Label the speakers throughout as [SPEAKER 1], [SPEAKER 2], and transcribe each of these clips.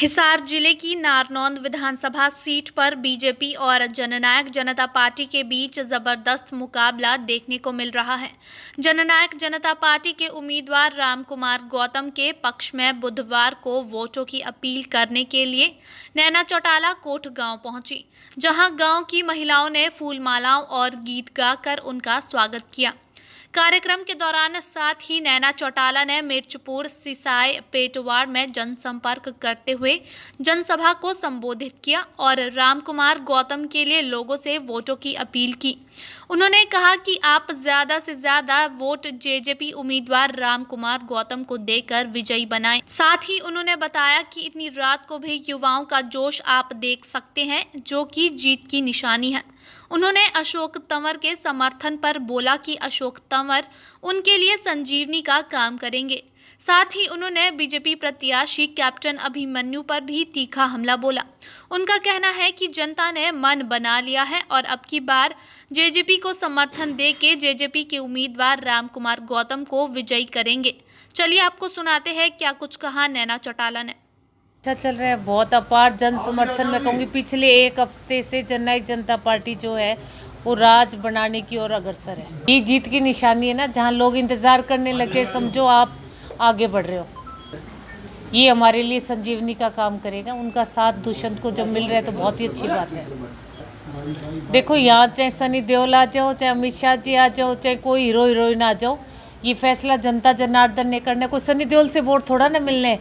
[SPEAKER 1] हिसार ज़िले की नारनौंद विधानसभा सीट पर बीजेपी और जननायक जनता पार्टी के बीच ज़बरदस्त मुकाबला देखने को मिल रहा है। जननायक जनता पार्टी के उम्मीदवार रामकुमार गौतम के पक्ष में बुधवार को वोटों की अपील करने के लिए नैना चौटाला कोट गाँव पहुँची, जहाँ गाँव की महिलाओं ने फूलमालाओं और गीत गाकर उनका स्वागत किया। कार्यक्रम के दौरान साथ ही नैना चौटाला ने मिर्चपुर सिसाई पेटवाड़ में जनसंपर्क करते हुए जनसभा को संबोधित किया और रामकुमार गौतम के लिए लोगों से वोटों की अपील की। उन्होंने कहा कि आप ज़्यादा से ज़्यादा वोट जेजेपी उम्मीदवार रामकुमार गौतम को देकर विजयी बनाएँ। साथ ही उन्होंने बताया कि इतनी रात को भी युवाओं का जोश आप देख सकते हैं, जो कि जीत की निशानी है। उन्होंने अशोक तंवर के समर्थन पर बोला कि अशोक तंवर उनके लिए संजीवनी का काम करेंगे। साथ ही उन्होंने बीजेपी प्रत्याशी कैप्टन अभिमन्यु पर भी तीखा हमला बोला। उनका कहना है कि जनता ने मन बना लिया है और अब की बार जेजेपी को समर्थन दे के जेजेपी के उम्मीदवार रामकुमार गौतम को विजयी करेंगे। चलिए आपको सुनाते हैं क्या कुछ कहा नैना चौटाला ने।
[SPEAKER 2] अच्छा चल रहा है, बहुत अपार जन समर्थन मैं कहूँगी। पिछले एक हफ़्ते से जननायक जनता पार्टी जो है, वो राज बनाने की ओर अग्रसर है। ये जीत की निशानी है ना, जहाँ लोग इंतज़ार करने लगे, समझो आप आगे बढ़ रहे हो। ये हमारे लिए संजीवनी का काम करेगा, उनका साथ दुष्यंत को जब मिल रहा है तो बहुत ही अच्छी बात है। देखो, यहाँ चाहे सनी देओल आ जाओ, चाहे अमित शाह जी आ जाओ, चाहे कोई हीरो हीरोइन आ जाओ ये फैसला जनता जनार्दन ने करना कोई सनी देओल से वोट थोड़ा ना मिलने।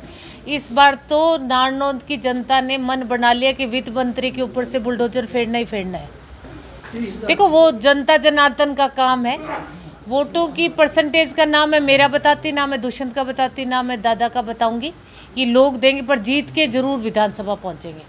[SPEAKER 2] इस बार तो नारनौंद की जनता ने मन बना लिया कि वित्त मंत्री के ऊपर से बुलडोजर फेरना ही फेरना है। देखो, वो जनता जनार्दन का काम है। वोटों की परसेंटेज का नाम मैं मेरा बताती ना मैं दुष्यंत का बताती ना मैं दादा का बताऊँगी। ये लोग देंगे, पर जीत के ज़रूर विधानसभा पहुँचेंगे।